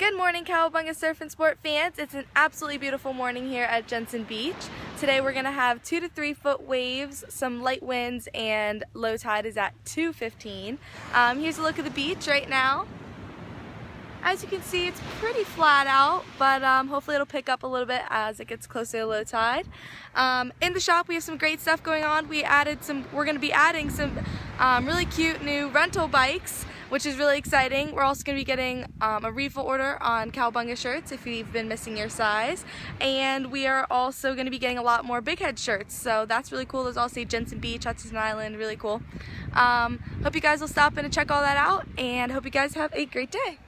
Good morning Cowabunga Surf and Sport fans. It's an absolutely beautiful morning here at Jensen Beach. Today we're going to have two to three foot waves, some light winds, and low tide is at 2.15. Um, here's a look at the beach right now. As you can see, it's pretty flat out, but um, hopefully it'll pick up a little bit as it gets closer to low tide. Um, in the shop, we have some great stuff going on. We added some, we're gonna be adding some um, really cute new rental bikes, which is really exciting. We're also gonna be getting um, a refill order on Cowabunga shirts if you've been missing your size. And we are also gonna be getting a lot more big head shirts. So that's really cool. Those all say Jensen Beach, Hutchinson Island, really cool. Um, hope you guys will stop in and check all that out and hope you guys have a great day.